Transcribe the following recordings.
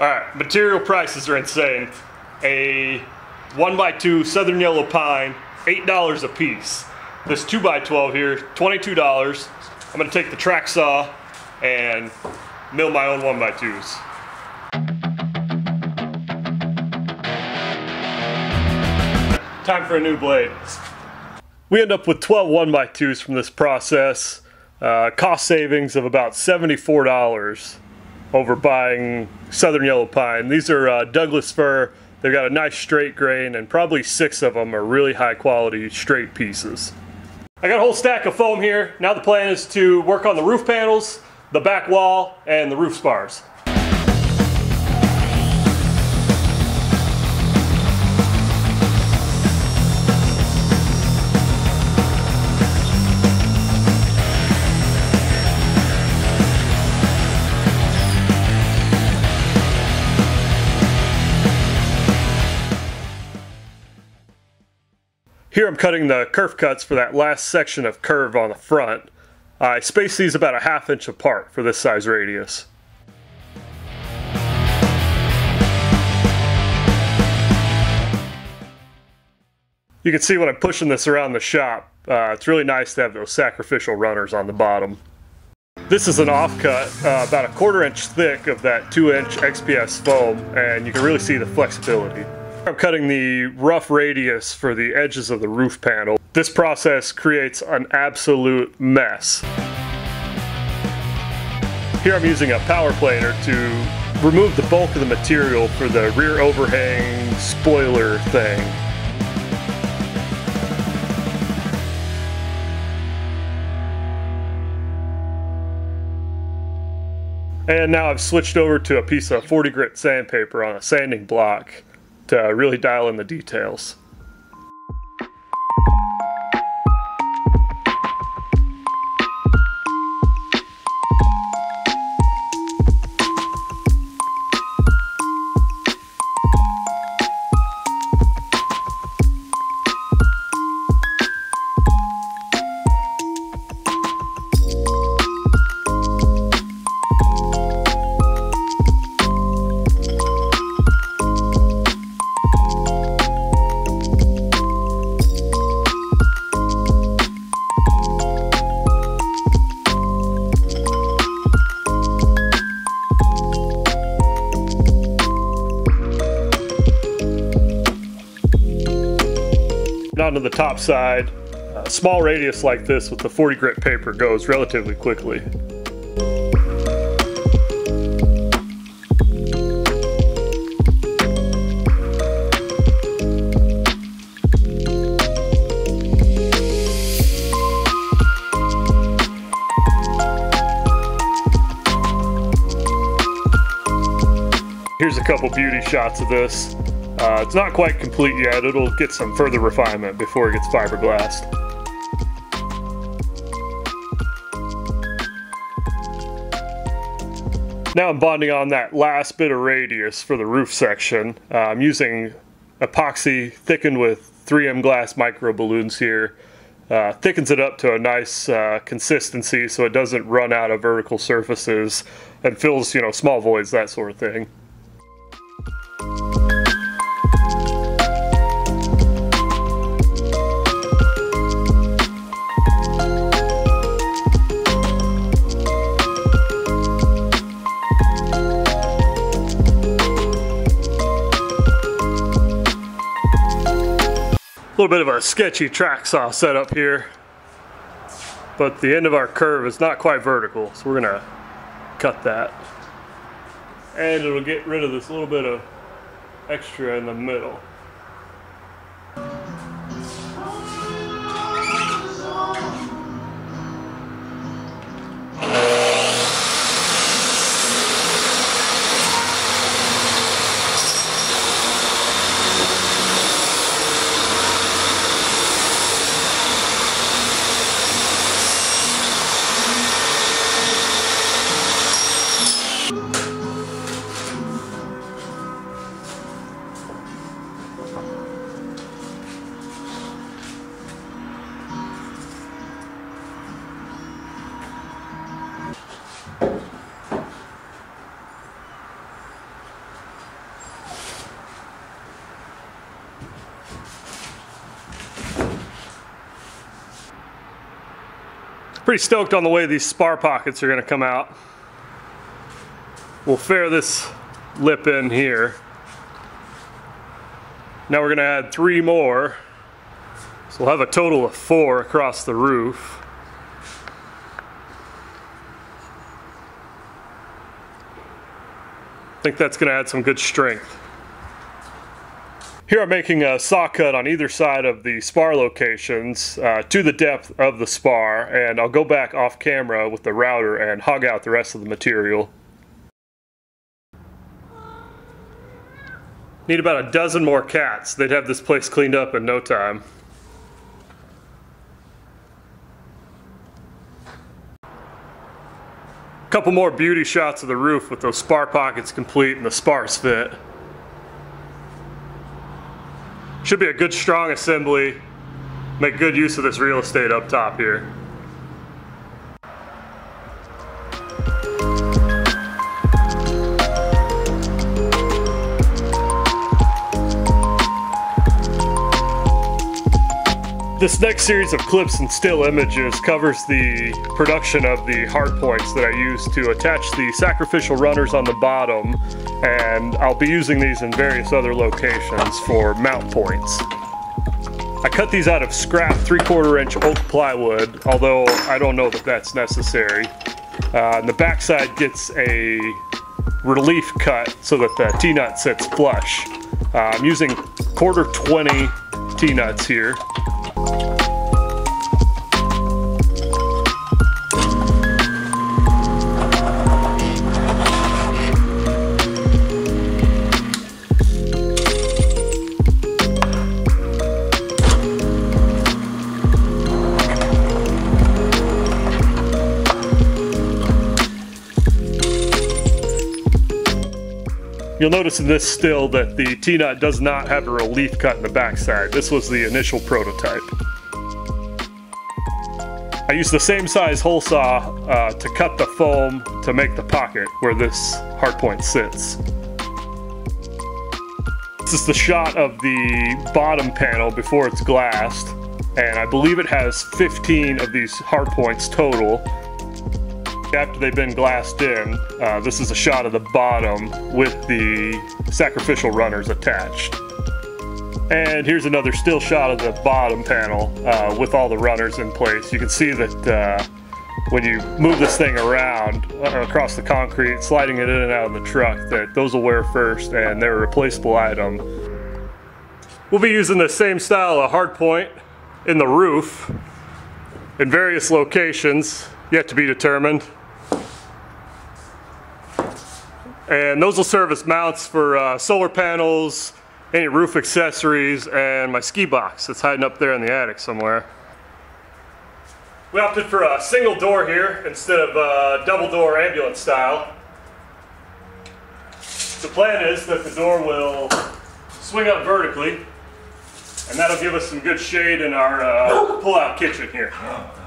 All right, material prices are insane. A one by two Southern Yellow Pine, eight dollars a piece. This two by twelve here, twenty-two dollars. I'm gonna take the track saw and mill my own one by twos. Time for a new blade. We end up with 12 one by twos from this process. Uh, cost savings of about $74 over buying Southern Yellow Pine. These are uh, Douglas fir. They've got a nice straight grain, and probably six of them are really high quality straight pieces. I got a whole stack of foam here. Now the plan is to work on the roof panels, the back wall, and the roof spars. Here I'm cutting the kerf cuts for that last section of curve on the front. I space these about a half inch apart for this size radius. You can see when I'm pushing this around the shop, uh, it's really nice to have those sacrificial runners on the bottom. This is an offcut, uh, about a quarter inch thick of that 2 inch XPS foam, and you can really see the flexibility. I'm cutting the rough radius for the edges of the roof panel. This process creates an absolute mess. Here I'm using a power planer to remove the bulk of the material for the rear overhang spoiler thing. And now I've switched over to a piece of 40 grit sandpaper on a sanding block to really dial in the details. Onto the top side. A small radius like this with the 40 grit paper goes relatively quickly. Here's a couple beauty shots of this. Uh, it's not quite complete yet. It'll get some further refinement before it gets fiberglassed. Now I'm bonding on that last bit of radius for the roof section. Uh, I'm using epoxy thickened with 3M glass micro balloons here. Uh, thickens it up to a nice uh, consistency so it doesn't run out of vertical surfaces and fills you know small voids that sort of thing. Little bit of a sketchy track saw setup here, but the end of our curve is not quite vertical, so we're gonna cut that. And it'll get rid of this little bit of extra in the middle. Pretty stoked on the way these spar pockets are going to come out. We'll fair this lip in here. Now we're going to add three more. So we'll have a total of four across the roof. I think that's going to add some good strength. Here I'm making a saw cut on either side of the spar locations uh, to the depth of the spar and I'll go back off camera with the router and hog out the rest of the material. Need about a dozen more cats. They'd have this place cleaned up in no time. Couple more beauty shots of the roof with those spar pockets complete and the spars fit. Should be a good strong assembly. Make good use of this real estate up top here. This next series of clips and still images covers the production of the hard points that I use to attach the sacrificial runners on the bottom and I'll be using these in various other locations for mount points. I cut these out of scrap 3 quarter inch oak plywood, although I don't know that that's necessary. Uh, and the backside gets a relief cut so that the T-nut sits flush. Uh, I'm using quarter 20 T-nuts here. You'll notice in this still that the T-nut does not have a relief cut in the backside. This was the initial prototype. I used the same size hole saw uh, to cut the foam to make the pocket where this hardpoint sits. This is the shot of the bottom panel before it's glassed, and I believe it has 15 of these hardpoints total, after they've been glassed in, uh, this is a shot of the bottom with the sacrificial runners attached. And here's another still shot of the bottom panel uh, with all the runners in place. You can see that uh, when you move this thing around uh, across the concrete, sliding it in and out of the truck, that those will wear first and they're a replaceable item. We'll be using the same style of hardpoint in the roof in various locations, yet to be determined. And those will serve as mounts for uh, solar panels, any roof accessories, and my ski box that's hiding up there in the attic somewhere. We opted for a single door here instead of a double door ambulance style. The plan is that the door will swing up vertically and that'll give us some good shade in our uh, pull-out kitchen here.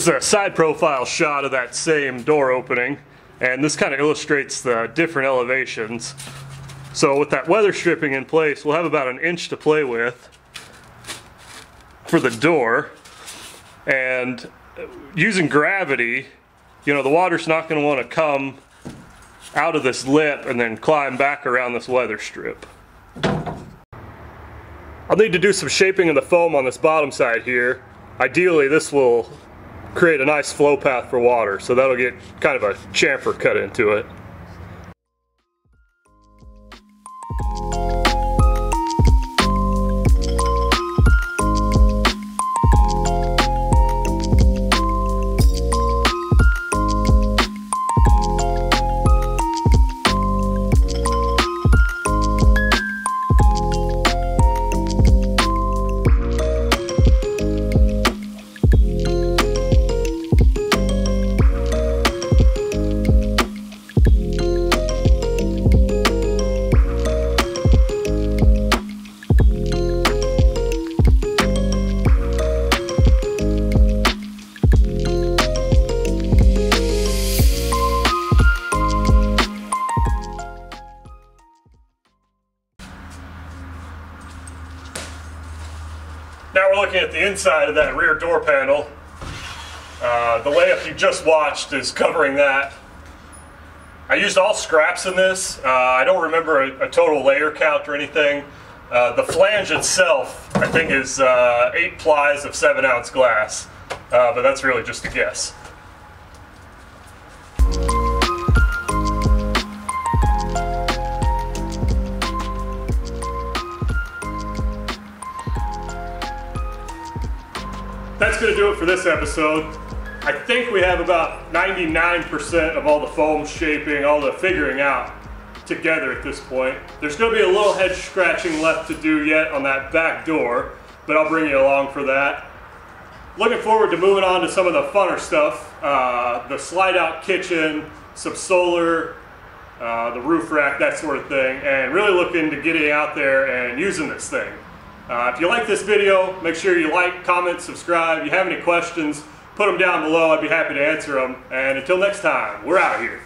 This is a side profile shot of that same door opening and this kind of illustrates the different elevations. So with that weather stripping in place, we'll have about an inch to play with for the door. And using gravity, you know, the water's not going to want to come out of this lip and then climb back around this weather strip. I'll need to do some shaping of the foam on this bottom side here. Ideally, this will create a nice flow path for water. So that'll get kind of a chamfer cut into it. Inside of that rear door panel. Uh, the layup you just watched is covering that. I used all scraps in this. Uh, I don't remember a, a, total layer count or anything. Uh, the flange itself, I think, is uh, eight plies of seven ounce glass, uh, but that's really just a guess. That's to do it for this episode. I think we have about 99% of all the foam shaping, all the figuring out together at this point. There's to be a little head scratching left to do yet on that back door, but I'll bring you along for that. Looking forward to moving on to some of the funner stuff. Uh, the slide out kitchen, some solar, uh, the roof rack, that sort of thing, and really looking to getting out there and using this thing. Uh, if you like this video, make sure you like, comment, subscribe. If you have any questions, put them down below. I'd be happy to answer them. And until next time, we're out of here.